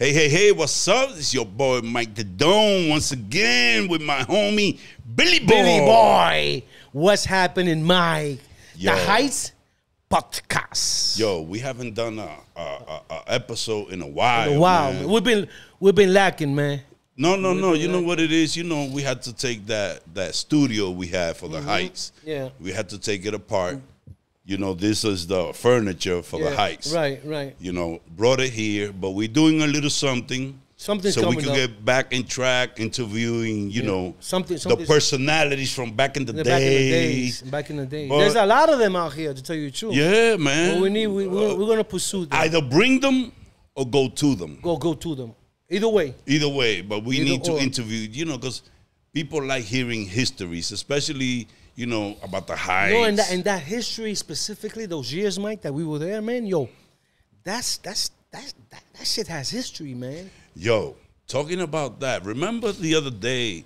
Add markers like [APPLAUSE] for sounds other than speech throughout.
Hey, hey, hey, what's up? It's your boy Mike the Dome once again with my homie Billy Boy. Billy Boy, what's happening, Mike? Yo. The Heights podcast. Yo, we haven't done a, a, a, a episode in a while. wow, man. we've been we've been lacking, man. No, no, no. You know what it is? You know, we had to take that that studio we had for the Heights. Mm-hmm. Yeah. We had to take it apart. You know, this is the furniture for the Yeah, Heights. Right, right. You know, brought it here, but we're doing a little something. Something's so we can up. get back in track interviewing, you know, Something- the personalities from back in the Back days. in the days, back in the days. But- There's a lot of them out here, to tell you the truth. Yeah, man. But we need we, we're, we're gonna pursue them. Either bring them or go to them. go go to them. Either way, Either way, but we Either need to or. interview, you know, because people like hearing histories, especially, you know, about the heights. no, and that and that history specifically, those years, Mike, that we were there, man. Yo, that's that's that's that, that shit has history, man. Yo, talking about that, remember the other day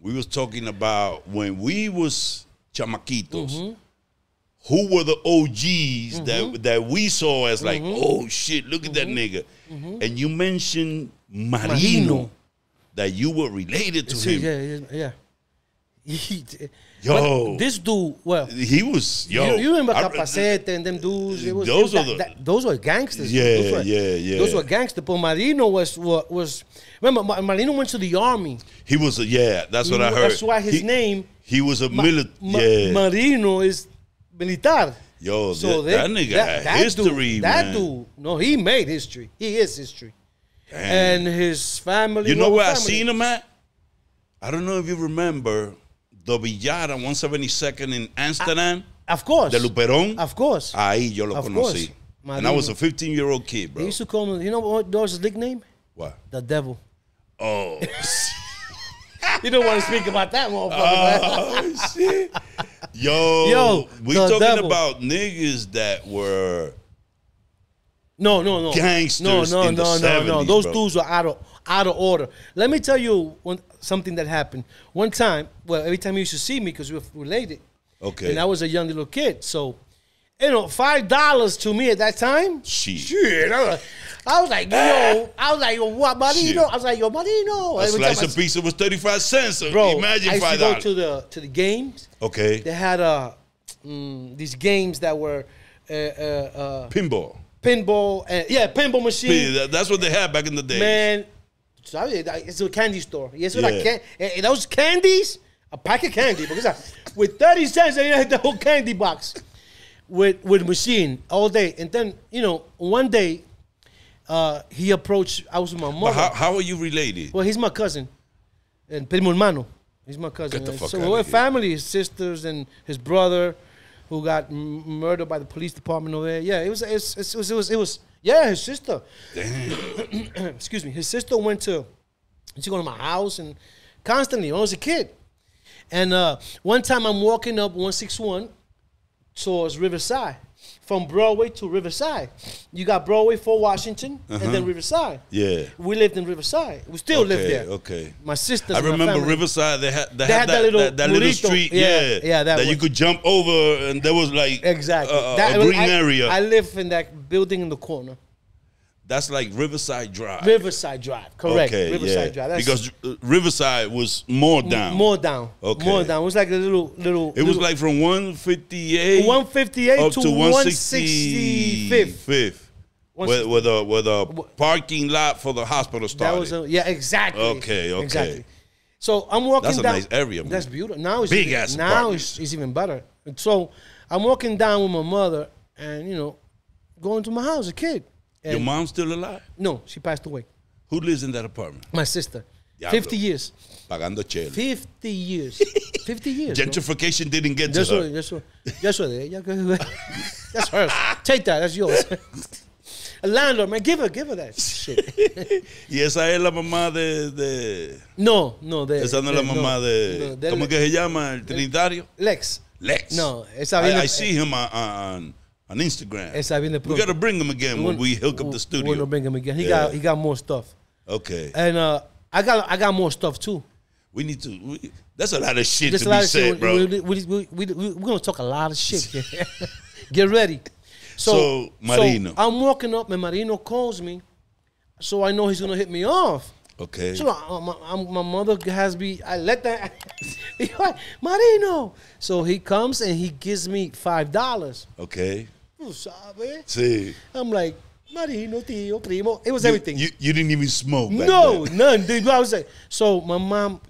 we was talking about when we was chamaquitos, Mm-hmm. who were the OGs that that we saw as like, Mm-hmm. oh shit, look at that nigga. And you mentioned Marino, Marino. that you were related to See, him. yeah, yeah. [LAUGHS] He- Yo. but this dude, well, He was yo. you, you remember I- Capacete and them dudes? Was, Those are the- that- that- those were gangsters. Yeah, those were, yeah, yeah. Those were gangsters. But Marino was was, was remember Marino went to the army. He was a yeah. That's what I heard. That's why his He- name He was a military. Ma- yeah. Marino is militar. Yo, So that, they- that nigga had history, dude, man. That dude, no, he made history. He is history. And his family. You know where I seen him at? I don't know if you remember the Villara 172nd in Amsterdam, ah, Of course. de Luperón. Of course. Ahí yo lo Of conocí. course. And I was a Marino. 15 year old kid, They bro. used to call him. You know what was his nickname? What? The devil. Oh, [LAUGHS] You don't want to speak about that motherfucker. man. oh shit. Yo, Yo, we the talking devil. about niggas that were No, no, no. Gangsters No, no, the no, no, no. 70s, Those bro. dudes were out of out of order. Let me tell you one, something that happened. One time, well, every time he used to see me because we were related. Okay. And I was a young little kid, so you know, five dollars to me at that time. Shit. Shit. I was, I was like, yo, I was like, yo, what, Marino? I was like, yo, Marino. a slice of pizza was 35 cents. So bro, imagine I used five to go to the to the games. Okay. They had uh, mm, these games that were uh, uh, uh, Pinball. pinball and yeah, pinball machine. That's what they had back in the day. Man, ¿sabes? It's a candy store. Y eso Yeah. era can- eh, those candies, a pack of candy. Because with 30 cents, they had the whole candy box with with machine all day. And then, you know, one day, uh, he approached, I was with my But mother. how, how are you related? well, he's my cousin. And primo hermano. He's my cousin. Get the fuck so outta we're here. family, his sisters and his brother who got m- murdered by the police department over there. Yeah, it was, it was, it was, it was, it was yeah, his sister [CLEARS THROAT] excuse me, his sister went to she go to my house and constantly when I was a kid. And uh, one time I'm walking up 161 towards Riverside. From Broadway to Riverside. You got Broadway for Washington and then uh-huh. Riverside. Yeah. We lived in Riverside. We still live there. okay. My sister. I remember. Riverside. They had they, They had, had that, that little that, that little street, Yeah, yeah, yeah, that you could jump over, and there was like Exactly. a, a- That- a green I, area. I live in that building in the corner. That's like Riverside Drive. Riverside Drive. Correct. Okay, Riverside yeah. Drive. That's because uh, Riverside was more down. more down. Okay. More down. It was like a little little It was like from 158 158 up to, to 165th. 165th. Where, where the where the parking lot for the hospital That was a, yeah, exactly. Okay, okay. Exactly. So I'm walking That's a down. nice area, man. That's beautiful. Now it's Big even, ass now it's, it's even better. And so I'm walking down with my mother, and you know, going to my house, a kid. Your And- mom still alive? No, she passed away. Who lives in that apartment? My sister. Diablo. 50 years. Pagando chelo. 50 years. [LAUGHS] 50 years. Gentrification didn't get to [LAUGHS] That's her. what, that's what, that's what that's hers. Take that, that's yours. A landlord, man, give her, give her that shit. [LAUGHS] Y esa es la mamá de, de No, no, de. esa no es la mamá de, no, de- ¿cómo que se llama? El Trinitario. Lex. Lex. No, esa I, I see him on, on, on Instagram. Esa viene we pronto. got to bring him again when we hook up the studio. We're gonna bring him again. He Yeah. got he got more stuff, Okay. and uh, I got I got more stuff too. We need to. We, that's a lot of shit Just to a lot be of said, shit. bro. We, we, we, we, we, we, we're gonna talk a lot of shit. here. [LAUGHS] [LAUGHS] Get ready. So, So, Marino. I'm walking up, and Marino calls me. so I know he's gonna hit me off. Okay. So uh, my, I'm- my mother has me. I let that. [LAUGHS] Marino. So he comes and he gives me five dollars. Okay. You sabe? See. I'm like, Marino, tío, primo. It was You- everything. You, you didn't even smoke. no, then. [LAUGHS] none, dude. I was like, so my mom,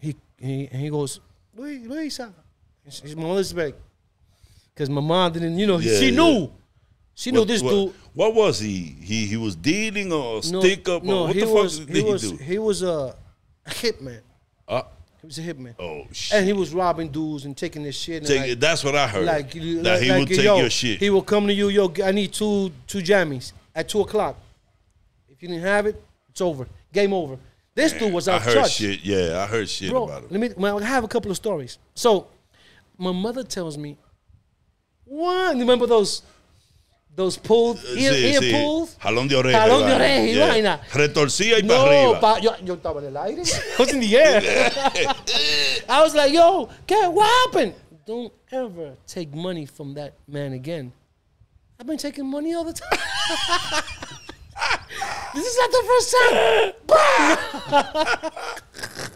he he he goes, Luis, Luisa. His my mother's like, because my mom didn't, you know, Yeah, she yeah. knew, she knew What- this what, dude. What was he? He he was dealing or No, stick up? no, or what he the was, fuck he did was, he do? he was a hitman. Uh, He was a hitman. oh shit. And he was robbing dudes and taking this shit. And Take like, that's what I heard. like, that like, he like, would take yo, your shit. He will come to you, yo, I need two two jammies at two o'clock. If you didn't have it, it's over. Game over. This dude was out. I heard touch. shit. Yeah, I heard shit Bro, about him. let me well, I have a couple of stories. So my mother tells me, one, remember those those pulled eh, ear, Sí, ear sí. pulls? Jalón de oreja. Jalón de y oreja y Yeah. vaina. Retorcía y para arriba. pa, yo, yo estaba en el aire. I was [LAUGHS] in the air. [LAUGHS] I was like, yo, ¿qué? What happened? Don't ever take money from that man again. I've been taking money all the time. [LAUGHS] this is not the first time.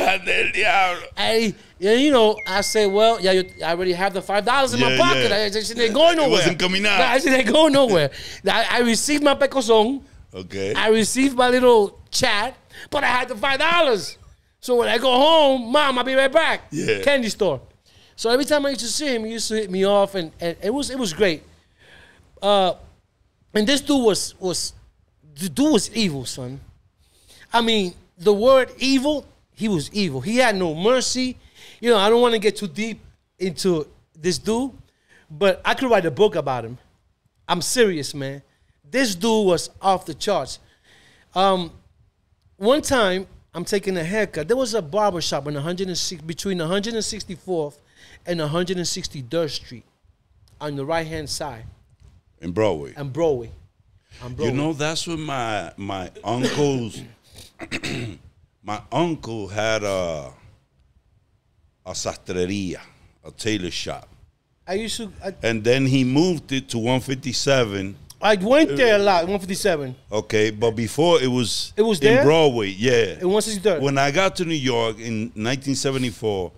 [LAUGHS] Del diablo. And, and, you know, I say, well, yeah, you, I already have the five dollars in my pocket. yeah. I ain't going It nowhere. wasn't coming out. I said, ain't going nowhere. I, I received my pecozón. Okay. I received my little chat, but I had the five dollars. So when I go home, mom, I'll be right back. Yeah. Candy store. So every time I used to see him, he used to hit me off, and, and it was it was great. Uh, and this dude was was the dude was evil, son. I mean, the word evil, he was evil. He had no mercy. You know, I don't want to get too deep into this dude, but I could write a book about him. I'm serious, man. This dude was off the charts. Um, one time, I'm taking a haircut. There was a barber shop in 106 between 164th and 163rd Street on the right hand side In Broadway. and Broadway. On You know, that's when my my uncle's [CLEARS THROAT] [CLEARS THROAT] my uncle had a a sastreria, a tailor shop. I used to. I, And then he moved it to 157. I went there a lot. 157 Okay, but before it was It was in there? Broadway, yeah. and 163rd. When I got to New York in 1974,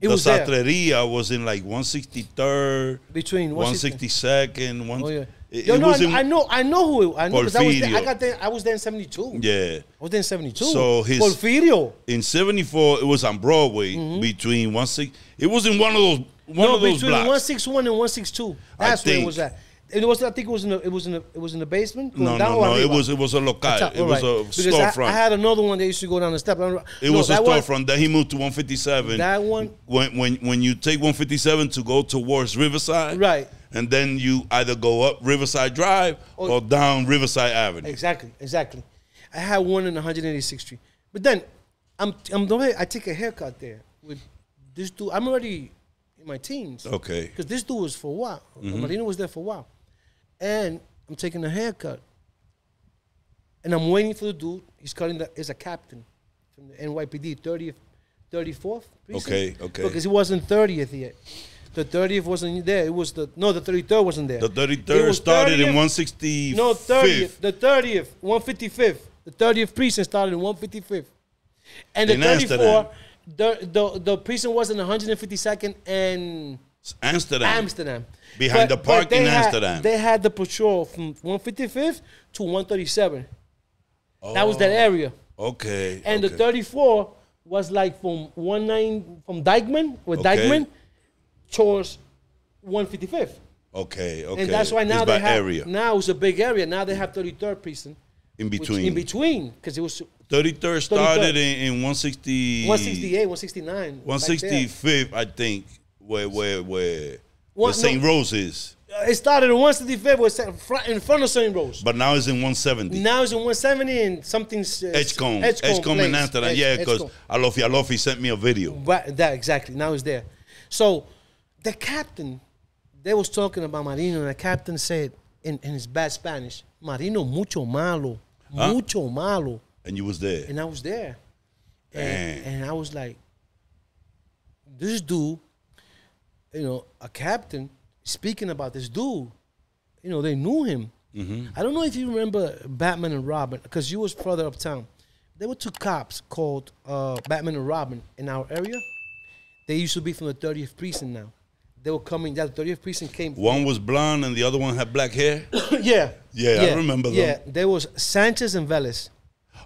It the was there. sastreria was in like 163rd, between 160 162nd, one. Oh yeah. It, Yo, it no, was I, I know, I know who it, I know because I was there. I got there. I was there in '72. yeah. I was there in '72. So his- Porfirio. In 74, it was on Broadway between one six. It was in one of those one Mm-hmm. no, of those between blocks. 161 and 162. I That's where it was at. It was. I think it was in the. It was in the. It was in the basement. no, no, no. It was it was a local. It was a Because storefront. I had another one that used to go down the step. it No, was a storefront. Then he moved to 157. That one. when when when you take 157 to go towards Riverside, Right. And then you either go up Riverside Drive Or- or down Riverside Avenue. Exactly, exactly. I had one in 186th Street, but then I'm I'm the way I take a haircut there with this dude. I'm already in my teens. Okay. Because this dude was for a while. Mm-hmm. Marino was there for a while, and I'm taking a haircut, and I'm waiting for the dude. He's cutting the is a captain from the NYPD 30th, 34th. precinct. Okay, okay. Because he wasn't 30th yet. The 30th wasn't there. It was the no. The 33rd wasn't there. The 33rd was started in 30th 165th. no, 30th. The 30th, 155th. The 30th precinct started in 155th. And the In 34, the, the, the precinct was in 152nd and Amsterdam. Amsterdam. Behind the park in had- Amsterdam. They had the patrol from 155th to 137. Oh, That was that Oh, area. Okay. And okay. the 34 was like from 19 from Dyckman with Okay. Dyckman towards 155th. Okay. Okay. And that's why now it's they have area now it's a big area. Now they have 33rd precinct. in between. in between, because it was 33rd started in, in 160. 168, 169. back there. 165th, I think, where where where, where St. no. Rose is. It started in 165 was in front- of St. Rose. But now it's in 170. now it's in 170 and something's uh, Edgecombe. Edgecombe, Edgecombe Place. Amsterdam. Edge- Yeah, because. Alofi Alofi sent me a video. Right, that exactly. Now it's there. So the captain, they was talking about Marino, and the captain said in, in his bad Spanish, Marino mucho malo, Huh? mucho malo. And you was there. And I was there. And, and I was like, this dude, you know, a captain speaking about this dude, you know, they knew him. I don't know if you remember Batman and Robin because you was further uptown. There were two cops called uh, Batman and Robin in our area. They used to be from the 30th precinct now. They were coming. That 30th precinct came. One was blonde and the other one had black hair. [COUGHS] yeah. Yeah, I remember them. Yeah, there was Sanchez and Velas.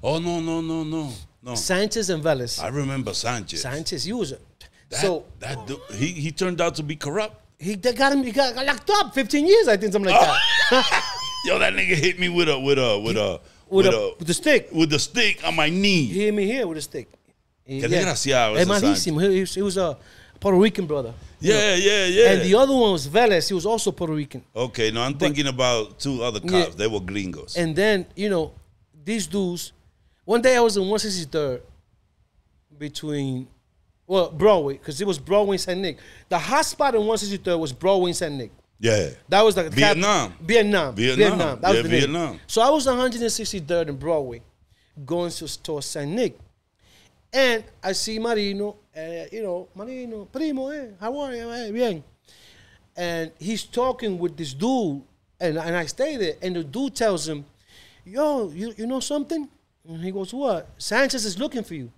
Oh no no no no no! Sanchez and Velas. I remember Sanchez. Sanchez, he was. A, That, so that dude, he he turned out to be corrupt. he they got him. He got, got locked up 15 years, I think, something like that. [LAUGHS] Yo, that nigga hit me with a with a with a with, a, with the stick. with the stick on my knee. He hit me here with a stick. Qué desgraciado Es malísimo. He, he was- he was a Puerto Rican brother. Yeah, yeah, yeah. And the other one was Velas. He was also Puerto Rican. okay, no, I'm thinking about two other cops. Yeah. They were gringos. And then, you know, these dudes, one day I was in 163rd between, well, Broadway, because it was Broadway and St. Nick. The hot spot in 163rd was Broadway and St. Nick. yeah. That was the cap- Vietnam. Vietnam. Vietnam. That was Yeah, the name. Vietnam. So I was 163rd in Broadway, going to towards St. Nick, and I see Marino. Uh, you know, Marino, primo, eh? How are you? Eh, bien. And he's talking with this dude, and, and I stay there, and the dude tells him, "Yo, you you know something?" And he goes, "What? Sanchez is looking for you."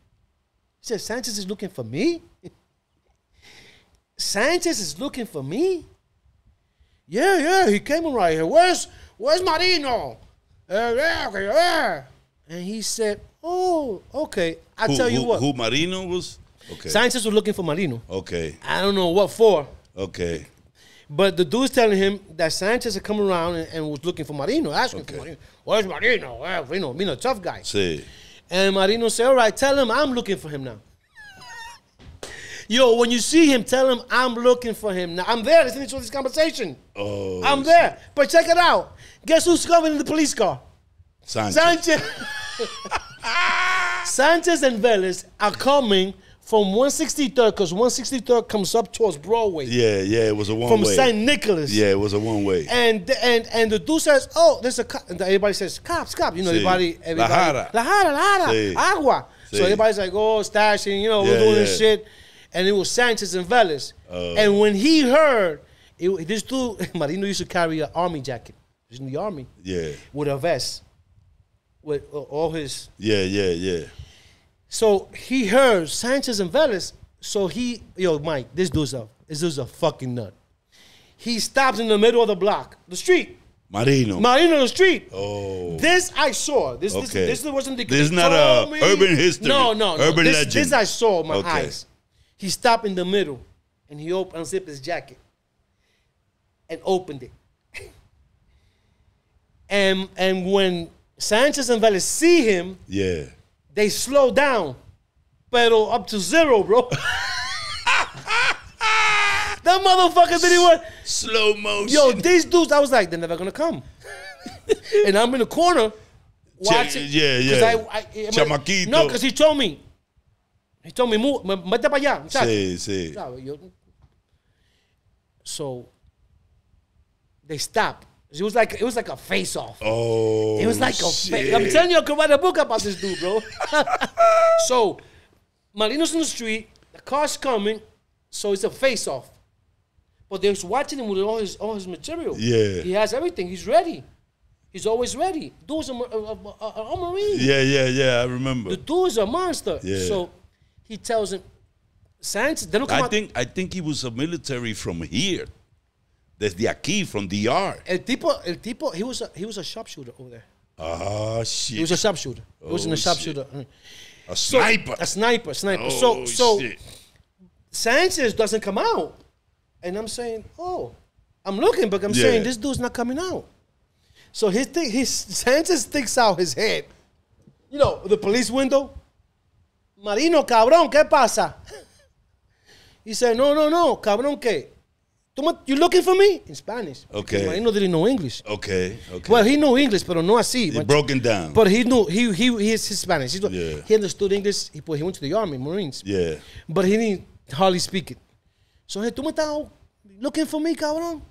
He says, "Sanchez is looking for me." Sanchez is looking for me. Yeah, yeah, he came right here. Where's Where's Marino? Uh, yeah, yeah. And he said, "Oh, okay. I who, tell you who, what, who Marino was? Okay. Sanchez was looking for Marino. Okay. I don't know what for, Okay. but the dude's telling him that Sanchez had come around and, and was looking for Marino, asking Okay. for Marino. Where's Marino? Know, being a tough guy. See. And Marino said, "All right, tell him I'm looking for him now." [LAUGHS] Yo, when you see him, tell him I'm looking for him now. I'm there listening to this conversation. Oh. I'm there. But check it out. Guess who's coming in the police car? Sanchez. Sanchez. Sanchez [LAUGHS] and Velas are coming from 163rd because 163rd comes up towards Broadway Yeah, yeah. It was a one from way. From St. Nicholas. Yeah, it was a one way. And and and the dude says, "Oh, there's a cop." And everybody says, "Cops, cops." You know, Sí. everybody, everybody. La jara. la jara, la jara, Sí. agua. Sí. So everybody's like, "Oh, stashing," you know, we're doing yeah. this shit. And it was Sanchez and Velas. Oh. And when he heard, it, this dude, [LAUGHS] Marino used to carry an army jacket. He's in the army yeah. with a vest, with uh, all his Yeah, yeah, yeah. So he heard Sanchez and Velas. So he, yo, Mike, this dude's a, this dude's a fucking nut. He stops in the middle of the block, the street, Marino. Marino, the street. oh. This I saw. This Okay. this, this wasn't the. This is not a me. urban history, No, no, no. urban this, legend. This I saw my Okay. eyes. He stopped in the middle, and he opened, unzipped his jacket, and opened it. [LAUGHS] and and when Sanchez and Velas see him, yeah. They slow down, pero up to zero, bro. [LAUGHS] that motherfucker didn't want. Slow motion. Yo, these dudes, I was like, they're never gonna come. [LAUGHS] and I'm in the corner watching. yeah, 'cause yeah. I, I, I- Chamaquito. No, because he told me. He told me, "Mu- me- mete para allá, muchacho." Sí, sí. So they stopped. It was like it was like a face off. Oh. It was like a fake. I'm telling you, I could write a book about this dude, bro. [LAUGHS] so, Marino's in the street, the car's coming, so it's a face off. But they're watching him with all his all his material. Yeah. He has everything. He's ready. He's always ready. Dude's a, a, a, a, Marine. Yeah, yeah, yeah. I remember. The dude is a monster. Yeah. So he tells him, Sanchez, they don't come I out. think I think he was a military from here. Desde aquí, from DR. El tipo, el tipo, he was a, he was a sharpshooter over there. Ah, shit! He was a sharpshooter. He was in Oh, a shit. sharpshooter. A So- sniper. A sniper, sniper. Oh, so so shit. Sanchez doesn't come out. And I'm saying, oh, I'm looking, but I'm Yeah. saying this dude's not coming out. So his thing, his Sanchez sticks out his head. You know, the police window. Marino, cabrón, ¿qué pasa? [LAUGHS] He said, no, no, no, cabrón, ¿qué? ¿Tú me- You looking for me? In Spanish. Okay. Marino didn't know English. Okay, okay. Well, he knew English, pero no así. he broken down. But he knew he he he is Spanish. He's, Yeah. He understood English. He, he went to the army, Marines. yeah. But he didn't hardly speak it. So hey, tú me estás looking for me, cabrón?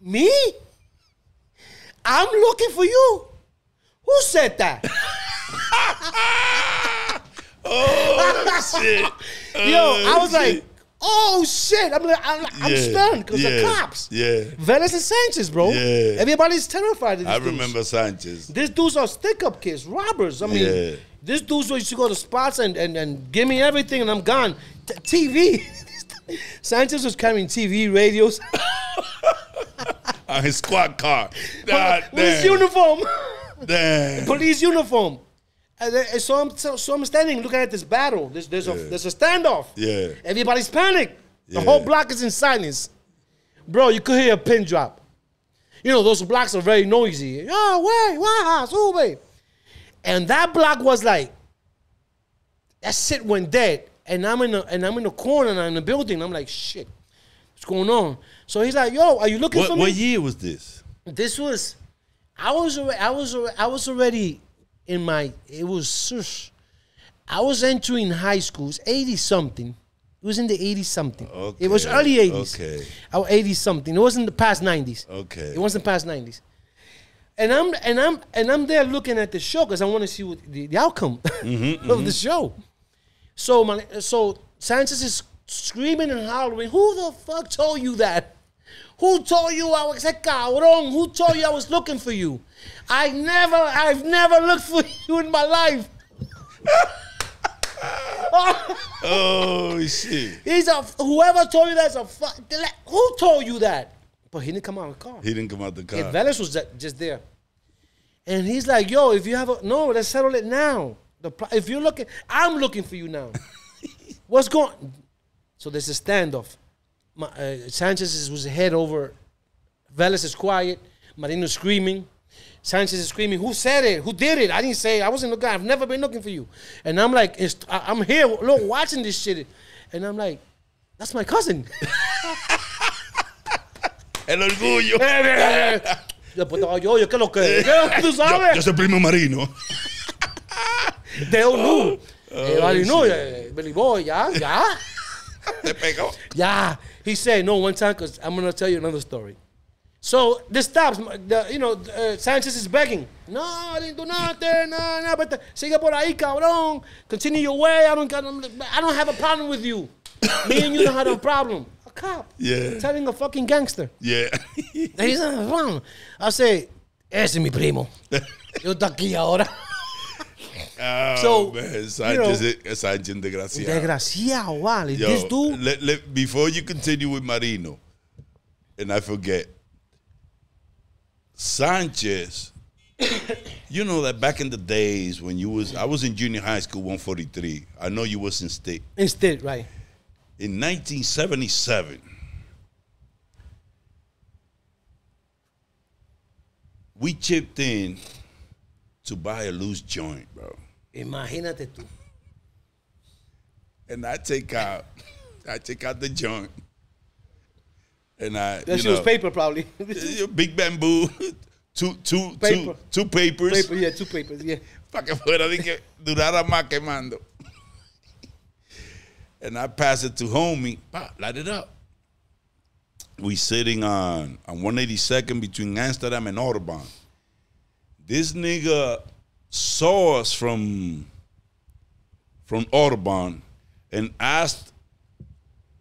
Me? I'm looking for you. Who said that? [LAUGHS] Oh shit. [LAUGHS] Yo, I was Oh, like, shit. Oh shit! I'm like, I'm, I'm Yeah, stunned because the yeah, cops. yeah. Velas and Sanchez, bro. Yeah. Everybody's terrified of I dudes. remember Sanchez. These dudes are stick up kids, robbers. I mean, Yeah. these dudes used to go to spots and, and, and give me everything and I'm gone. T- TV. [LAUGHS] Sanchez was carrying TV, radios, [LAUGHS] On his squad car. God ah, with his uniform, Damn. [LAUGHS] police uniform. And, so, I'm, so, so I'm standing looking at this battle. There's, there's, a, there's a standoff. Yeah. Everybody's panicked. The Yeah. whole block is in silence. Bro, you could hear a pin drop. You know, those blocks are very noisy. Oh, wait, wow, sube. And that block was like, that shit went dead. And I'm in the and I'm in the corner and I'm in the building. I'm like, shit, what's going on? So he's like, yo, are you looking for me? what year was this? this was I was I was I was already in my it was. I was entering high school. It was 80 something. It was in the 80 something. Okay. It was early 80s. okay. I was 80 something. It wasn't the past 90s. Okay. It wasn't past 90s. And I'm and I'm and I'm there looking at the show because I want to see what the, the outcome [LAUGHS] Mm-hmm, of the show. So my so Sanchez is screaming and hollering. Who the fuck told you that? Who told you I was a cabrón? Who told you I was looking for you? I never, I've never looked for [LAUGHS] you in my life. [LAUGHS] Oh shit. He's a whoever told you that's a fuck. Who told you that? But he didn't come out of the car. He didn't come out the car. And Velas was just there. And he's like, yo, if you have a, no, let's settle it now. The, if you're looking, I'm looking for you now. [LAUGHS] What's going So there's a standoff. Ma- uh, Sanchez is, was head over. Velas is quiet. Marino screaming. Sanchez is screaming, who said it? Who did it? I didn't say it. I wasn't looking. Guy. I've never been looking for you. And I'm like, I'm here, look, watching this shit. And I'm like, that's my cousin. [LAUGHS] El orgullo. [LAUGHS] Yo, yo, ¿qué lo que? ¿Tú [LAUGHS] sabes? yo soy primo marino. They all knew. Everybody knew. shit. eh, Billy Boy, ya, ya, Te pegó. ya. He said no one time because I'm gonna tell you another story. So this stops. The, you know, uh, Sanchez is begging. No, I didn't do nothing. [LAUGHS] No, no, but sigue por ahí, cabrón. Continue your way. I don't, got- I don't have a problem with you. [COUGHS] Me and you don't have a problem. A cop. Yeah. Telling a fucking gangster. Yeah. And he's not a problem. I say, ese es mi primo. [LAUGHS] Yo estoy aquí ahora. Oh, So, man, you Sanchez, know- eh, desgraciado. Desgraciado, vale. Yo, this dude. let- let- before you continue with Marino, and I forget, Sanchez, [COUGHS] you know that back in the days when you was, I was in junior high school, 143. I know you was in state. Instead, right. In 1977, we chipped in to buy a loose joint, bro. Imagínate tú. and I take out, I take out the junk. and I, That you shit was know, paper, probably. [LAUGHS] [LAUGHS] big bamboo, two, two, two, Paper. two papers, paper, yeah, two papers, yeah. [LAUGHS] para que fuera de que durara más quemando. And I pass it to homie, pa, light it up. We sitting on on 182nd between Amsterdam and Audubon. This nigga saw us from from Audubon and asked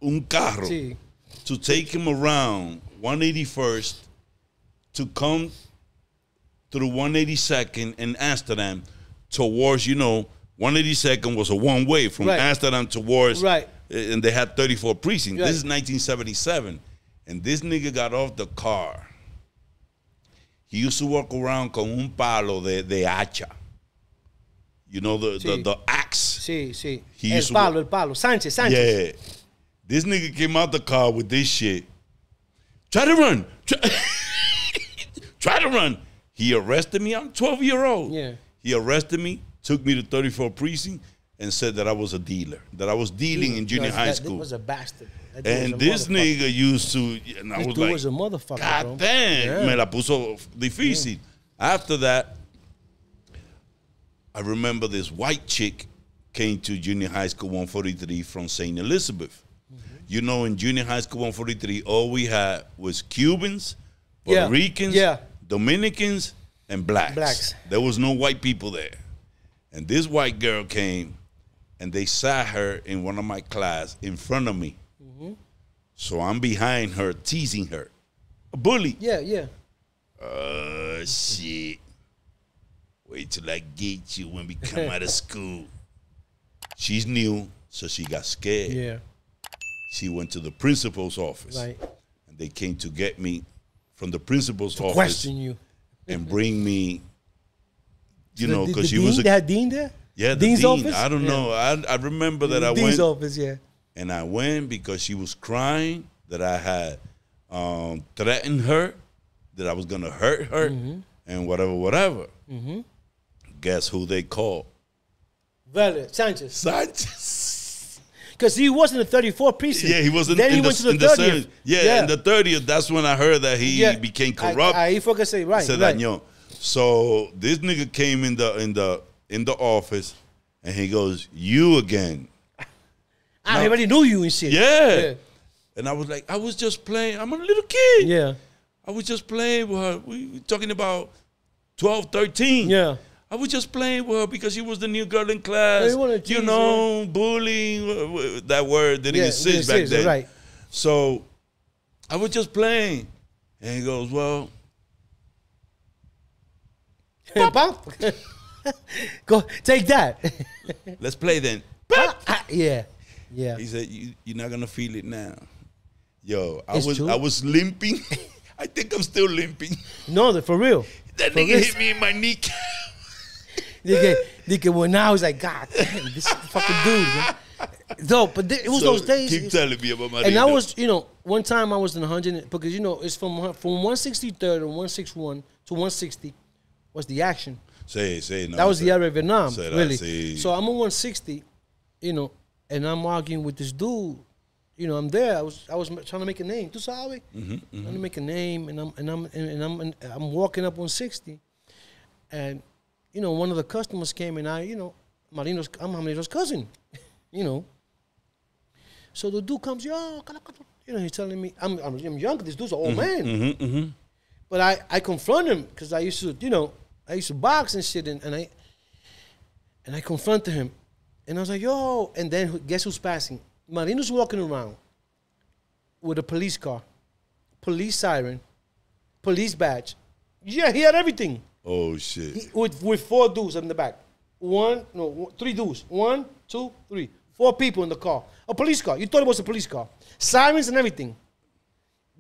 un carro Sí. to take him around 181st to come through 182nd in Amsterdam towards, you know, 182nd was a one way from Right. Amsterdam towards, Right. Eh, and they had 34 precincts. Right. This is 1977. And this nigga got off the car. He used to walk around con un palo de, de hacha. You know, the, the, Sí. the axe. Sí, sí. He el palo, el palo. Sánchez, Sánchez. Yeah. This nigga came out the car with this shit. Try to run. Try, [LAUGHS] Try to run. He arrested me. I'm 12 year old. Yeah. He arrested me, took me to 34 precinct, and said that I was a dealer, that I was dealing in junior high that school. was a bastard. And this nigga used to, and I This was dude like, was a motherfucker, God bro. damn, Yeah. me la puso difícil. After that, I remember this white chick came to junior high school 143 from St. Elizabeth. Mm-hmm. You know, in junior high school 143, all we had was Cubans, Puerto Yeah. Ricans, Yeah. Dominicans, and blacks. Blacks. There was no white people there. And this white girl came and they sat her in one of my class in front of me. So I'm behind her, teasing her. A bully. Yeah, yeah. Oh shit. Wait till I get you when we [LAUGHS] come out of school. She's new, so she got scared. Yeah. She went to the principal's office. Right. And they came to get me from the principal's office Question you. and bring me, [LAUGHS] you The- know, because the she was dean? a they had dean there. yeah, the dean's dean. office? I don't Yeah. know. I, I remember that I dean's went office. Yeah. and I went because she was crying that I had um, threatened her, that I was gonna hurt her, Mm-hmm. and whatever, whatever. Guess who they called? Vele uh, Sanchez. Sanchez. [LAUGHS] Because he was in the 34th precinct. Yeah, he was in, Then in he the, went to the in the 30th. seven- yeah, in the thirtieth. That's when I heard that he Yeah. became I- corrupt. Ahí fue que se right. se right. So this nigga came in the in the in the office, and he goes, "You again." [LAUGHS] I already knew you and shit. Yeah. Yeah. And I was like, I was just playing. I'm a little kid. Yeah. I was just playing with her. We were talking about 12, 13. Yeah. I was just playing with her because she was the new girl in class. Yeah, you wanna you tease know, bullying. w- w- That word didn't Yeah, exist back then. right. So I was just playing. And he goes, Well. [LAUGHS] [LAUGHS] Go take that. [LAUGHS] let's play then. Ah, ah, yeah. Yeah. He said, you, You're not going to feel it now. Yo, I It's was true. I was limping. I think I'm still limping. No, for real. That For nigga real. hit me in my kneecap. Nigga, nigga, well now he's like, God damn, this fucking dude. Man. No, but it was So, those days. Keep telling me about my and I was, you know, one time I was in 100 because you know it's from from 163rd and 161 to 160 was the action. Say, say, no. That was say. the area of Vietnam, really. So I'm on 160, you know, and I'm arguing with this dude. You know, I'm there. I was I was trying to make a name. Tu sabes? Mm-hmm, Trying to make a name, and I'm and I'm and I'm and I'm walking up 160, and you know, one of the customers came and I, you know, Marino's I'm Marino's cousin, [LAUGHS] you know. So the dude comes, yo, cala, cala," you know, he's telling me I'm I'm, I'm young. This dude's an old man. Mm-hmm, mm-hmm. But I, I confront him because I used to, you know, I used to box and shit, and, and I and I confronted him, and I was like, yo, and then guess who's passing? Marino's walking around with a police car, police siren, police badge. Yeah, he had everything. Oh shit. He, with with four dudes in the back. One, no, one- three dudes. one two three, four people in the car. A police car. You thought it was a police car. Sirens and everything.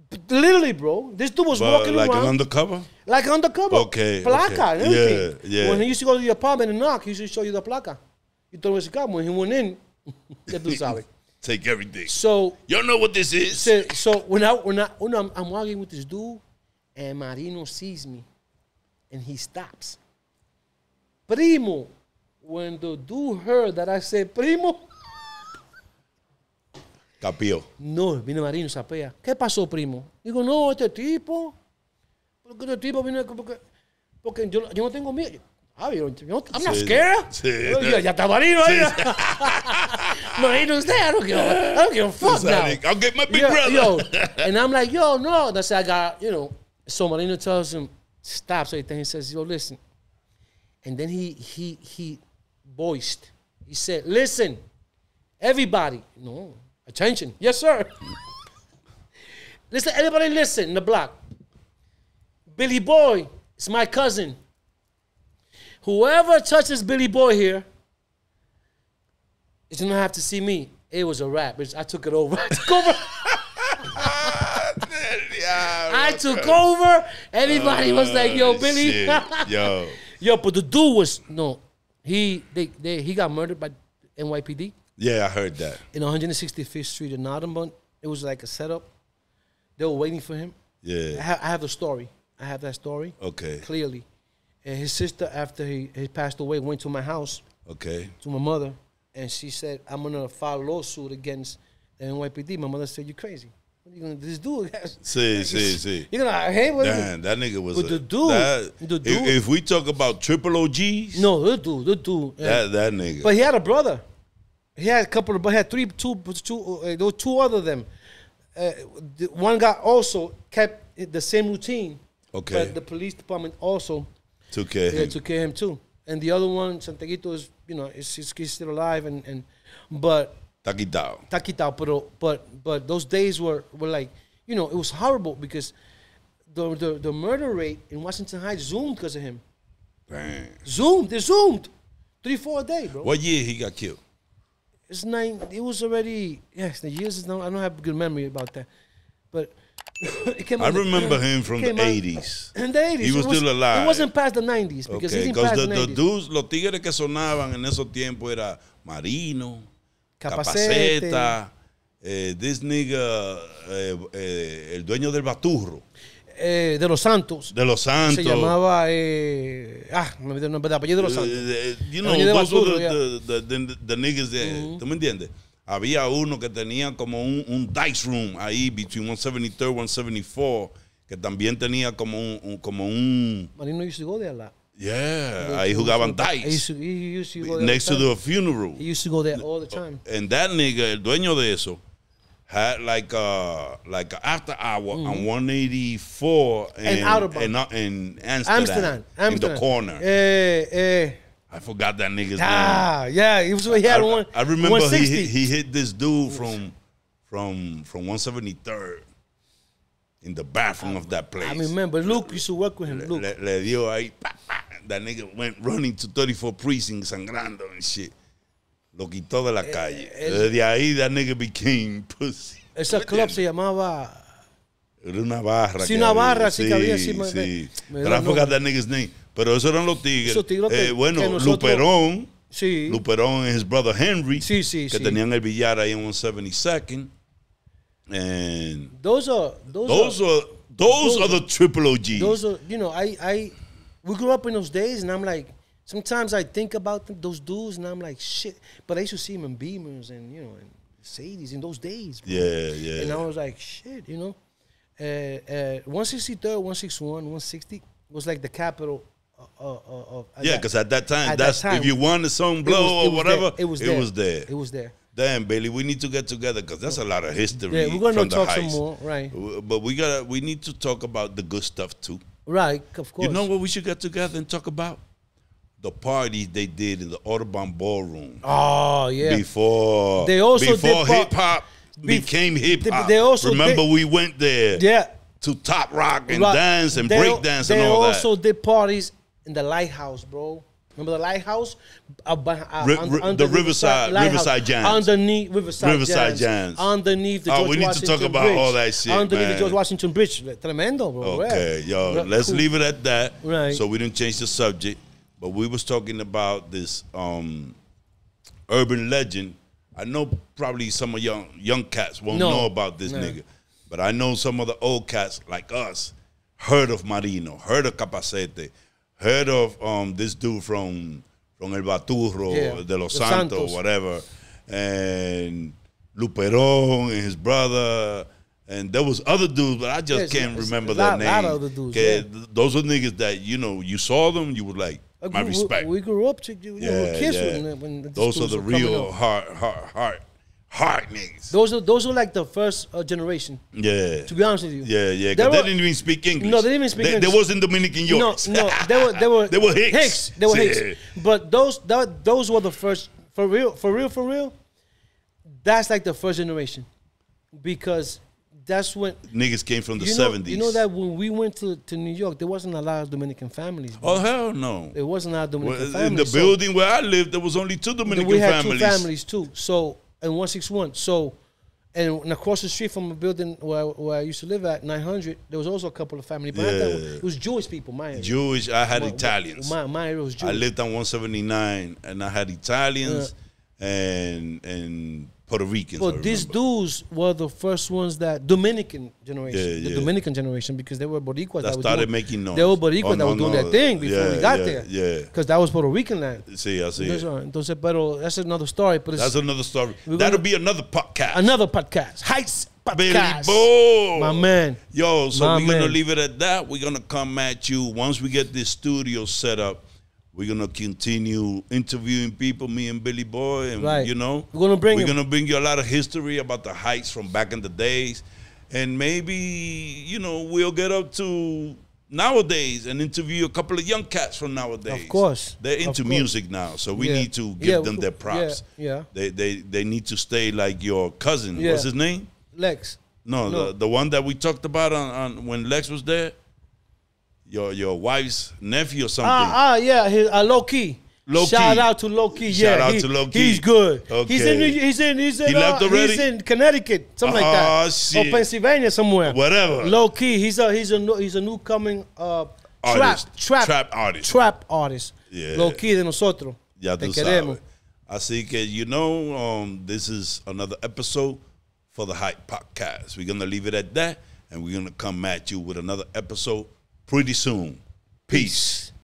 But literally, bro, this dude was But walking like around an undercover? like undercover. Okay, Placa okay. and everything. Yeah, yeah. When he used to go to the apartment and knock, he used to show you the placa. You thought it was a cop. When he went in, [LAUGHS] [LAUGHS] sabes. Take everything. So, Y'all know what this is? so, so when I when I when I'm, I'm walking with this dude, and Marino sees me, and he stops. Primo, when the dude heard that I said primo, Capio. no, viene Marino, sapea. ¿Qué pasó, primo? Digo, no, este tipo, porque este tipo viene porque, porque yo, yo no tengo miedo. Ah, yo, yo no- I'm not Sí, scared. sí. Yo, ya, ya está Marino ahí. [LAUGHS] Marino's there. I don't give I don't give a fuck now. I'll get my big Yo, brother. yo. [LAUGHS] And I'm like, yo, no. That's I got, you know. So Marino tells him, stop. So he says, yo, listen. And then he he he voiced. He said, listen, everybody. No, attention. Yes, sir. [LAUGHS] listen, everybody listen in the block. Billy Boy is my cousin. Whoever touches Billy Boy here is gonna have to see me. It was a rap. I took it over. [LAUGHS] I took over. Yeah, I took over. Everybody was like, "Yo, Oh, Billy." [LAUGHS] Yo. Yo, but the dude was no. He they, they he got murdered by NYPD Yeah, I heard that. in 165th Street in Nottingham. It was like a setup. They were waiting for him. I Yeah. I have the story. I have that story Okay. clearly. And his sister, after he, he passed away, went to my house Okay. to my mother, and she said, "I'm gonna file a lawsuit against the NYPD." My mother said, "You crazy? What are you gonna? This dude [LAUGHS] See, see, see. you're gonna hey what? Damn, that nigga was. But a- the dude- that- the if- dude- If, we talk about triple OGs, No, the dude, the dude. yeah. that that nigga. But he had a brother. He had a couple of, but he had three, two, two. Uh, there were two other of them. Uh, the one guy also kept the same routine. Okay. But the police department also took care of yeah, him. took care of him too. And the other one, Santiaguito, is you know, is, is he's still alive and and, but Está quitado. está quitado, pero but but those days were were like you know it was horrible because the the, the murder rate in Washington Heights zoomed because of him. Damn. Zoomed, they zoomed, three four a day, bro. What year he got killed? It's nine. It was already yes. The years is no. I don't have a good memory about that, but [COUGHS] it came I out the- remember him from the 80s. In the eighties, He was still alive. It wasn't past the nineties because he Okay, didn't because pass the, the the nineties. dudes, los tigres que sonaban en esos tiempos era Marino, Capacete. Capaceta, eh, this nigga, eh, eh, el dueño del Baturro, Eh, de los Santos. de Los Santos. Se llamaba eh, ah, me el nombre de apellido de los Santos. Eh, you know, de Baturro, the, the, the, niggas ¿tú me entiendes? Había uno que tenía como un, un dice room ahí between 173 y 174 que también tenía como un, un- como un Marino used to go there a lot. Yeah, jugaban He used dice to, he used to go there next to the funeral. He used to go there all the time. And that nigga, el dueño de eso, had like a like a after hour on 184 Mm-hmm. And in, Audubon. uh, in Amsterdam, Amsterdam, Amsterdam. in the corner. Eh, eh. I forgot that nigga's name. Ah, yeah. He was. He had I, one. I remember he hit, he hit this dude from from from 173rd in the bathroom of that place. I remember Luke used to work with him. Luke. Le, le dio ahí, pa, pa. That nigga went running to 34 precinct sangrando and shit. Lo quitó de la calle. el- Desde ahí, that nigga became [LAUGHS] pussy. Ese club se llamaba. Era una barra. Sí, que una había. barra, sí, que había, sí, sí. me- me- that nigga's name. Pero esos eran los tigres. Esos tigres que- Eh, bueno, que nosotros- Luperón. Sí. Luperón and his brother Henry. Sí, sí, Que tenían el billar ahí en 172nd. And Those are those, those are, are those those- are the triple OGs. those are you know I I we grew up in those days and I'm like sometimes I think about them, those dudes and I'm like shit. But I used to see them in Beamers and you know and Mercedes in those days. bro. yeah, yeah. And I was like, shit, you know. Uh, uh, 163rd, 161, 160 was like the capital uh, uh, uh, of. yeah, because at that time, at that that's time, if you want a song blow was- or whatever, there. It was there. It was there. It was there. Damn, Bailey, we need to get together because that's a lot of history. Yeah, we're gonna from talk some more, right? But we gotta, we need to talk about the good stuff too. Right, of course. You know what we should get together and talk about? The parties they did in the Audubon Ballroom Oh yeah. before They also before hip hop became hip hop. they also remember did- we went there yeah. to top rock and Right. dance and They- break dance and all that. they also did parties in the lighthouse, bro. Remember the lighthouse? Uh, uh, Ri- un- the Riverside- Lighthouse. Riverside Jams. Underneath Riverside, Riverside. Jams. Underneath the George Oh, George we need to talk about Bridge. all that shit, Underneath man. the George Washington Bridge. Tremendo, bro. Okay, yeah. yo, Yeah, let's cool. leave it at that. Right. So we didn't change the subject, but we was talking about this um, urban legend. I know probably some of young young cats won't No. know about this No. nigga, but I know some of the old cats like us heard of Marino, heard of Capacete, heard of um, this dude from from El Baturro Yeah, de Los the Santos, Santos. whatever, and Luperón and his brother. And there was other dudes, but I just can't remember a their lot- names. lot of other dudes, yeah. Those were niggas that you know you saw them, you were like, my grew- respect. We grew up to you know, yeah, kids yeah. when, when those are the real heart, heart, heart, heart niggas. Those are those are like the first uh, generation. yeah, To be honest with you. yeah, yeah. Because they were- didn't even speak English. No, they didn't even speak they, English. They wasn't Dominican No, Yorks. no, they were they were [LAUGHS] they were Hicks. They were Yeah. Hicks. But those that, those were the first for real, for real, for real. That's like the first generation, because that's when Niggas came from the seventies. you know that when we went to, to New York, there wasn't a lot of Dominican families. bro. Oh hell no. It wasn't a lot of Well, Dominican in the so- building where I lived, there was only two Dominican we had families. two families too. So and one six one. So and and across the street from a building where, where I used to live at, nine hundred, there was also a couple of families. But Yeah. it was Jewish people. My area. Jewish. I had My- Italians. My, my area was Jewish. I lived on 179, and I had Italians uh, and and Puerto Ricans. But these dudes were the first ones that Dominican generation, Yeah, the. Dominican generation, because they were Boricuas that were started doing, making noise. They were Boricuas Oh, that no, were doing no. their thing before Yeah, we got yeah, there. Yeah, because that was Puerto Rican land. see, I see. Entonces, uh, entonces, pero that's another story. But it's That's another story. That'll be another podcast. another podcast. Heights Billy podcast. Bo. My man. Yo, so My we're gonna leave it at that. We're gonna come at you once we get this studio set up. We're gonna continue interviewing people, me and Billy Boy, and Right. you know, We're gonna bring We're him. gonna bring you a lot of history about the heights from back in the days, and maybe you know we'll get up to nowadays and interview a couple of young cats from nowadays. Of course. they're into course. music now, so we Yeah. need to give Yeah, them their props. yeah, yeah. They they they need to stay like your cousin. What's his name? Lex. No, No. The, the one that we talked about on, on when Lex was there. Your your wife's nephew or something. Ah, ah, yeah, he, uh, low key. Low Shout Key. out to low key. Shout yeah, out he- to Low Key. He's good. Okay. He's in. He's in. He's in. He uh, left already? He's in Connecticut, something like Ah, that, shit. or Pennsylvania somewhere. Whatever. Low key. He's a. He's a. new- He's a new coming uh, trap, Artist. trap, Trap artist. trap artist. Yeah. Low key de nosotros. Ya Te tú sabes. Así que, you know, um, this is another episode for the Hype Podcast. We're going to leave it at that, and we're going to come at you with another episode pretty soon. Peace.